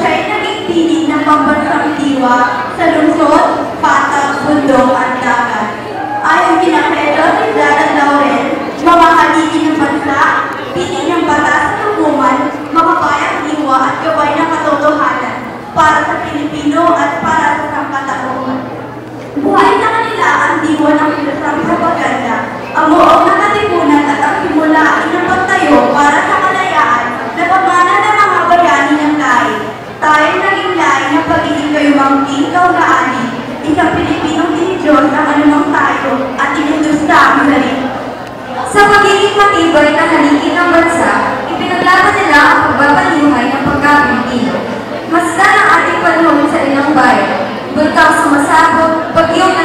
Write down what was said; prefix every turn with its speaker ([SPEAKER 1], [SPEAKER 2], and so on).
[SPEAKER 1] siya'y naging pinig ng pambansang diwa sa lungsod, patag, bundok at dagat. Ayon kina Pedro Rizal at Laurel, mamahaligi ng
[SPEAKER 2] bayan, bulkang sumasabog, bagyong